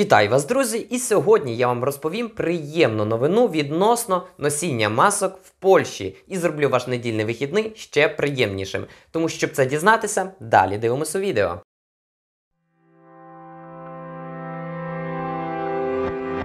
Вітаю вас, друзі! І сьогодні я вам розповім приємну новину відносно носіння масок в Польщі і зроблю ваш недільний вихідний ще приємнішим. Тому щоб це дізнатися, далі дивимося відео.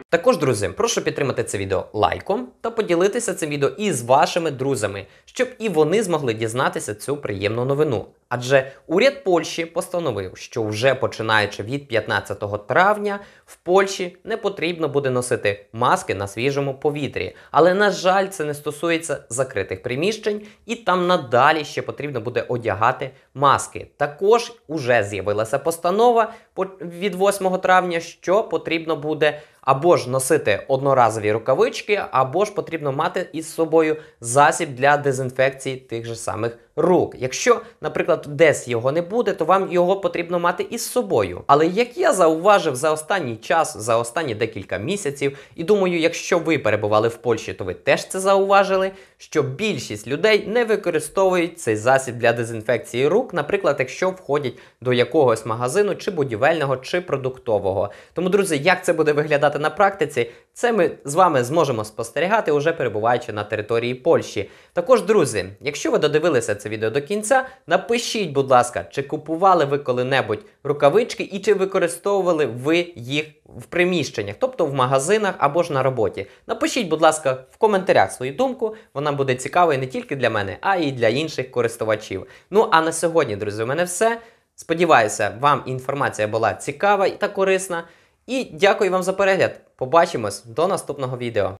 Також, друзі, прошу підтримати це відео лайком та поділитися цим відео із вашими друзями, щоб і вони змогли дізнатися цю приємну новину. Адже уряд Польщі постановив, що вже починаючи від 15 травня в Польщі не потрібно буде носити маски на свіжому повітрі. Але, на жаль, це не стосується закритих приміщень, і там надалі ще потрібно буде одягати маски. Також уже з'явилася постанова від 8 травня, що потрібно буде або ж носити одноразові рукавички, або ж потрібно мати із собою засіб для дезінфекції тих же самих рук. Якщо, наприклад, десь його не буде, то вам його потрібно мати із собою. Але як я зауважив за останній час, за останні декілька місяців, і думаю, якщо ви перебували в Польщі, то ви теж це зауважили, що більшість людей не використовують цей засіб для дезінфекції рук, наприклад, якщо входять до якогось магазину, чи будівельного, чи продуктового. Тому, друзі, як це буде виглядати на практиці, це ми з вами зможемо спостерігати, уже перебуваючи на території Польщі. Також, друзі, якщо ви додивилися це відео до кінця, напишіть, будь ласка, чи купували ви коли-небудь рукавички і чи використовували ви їх в приміщеннях, тобто в магазинах або ж на роботі. Напишіть, будь ласка, в коментарях свою думку. Вона буде цікавою не тільки для мене, а й для інших користувачів. Ну а на сьогодні, друзі, у мене все. Сподіваюся, вам інформація була цікава та корисна. І дякую вам за перегляд. Побачимось до наступного відео.